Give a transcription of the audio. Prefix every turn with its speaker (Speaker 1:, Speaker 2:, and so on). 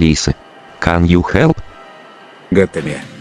Speaker 1: Please. Can you help?
Speaker 2: Get me.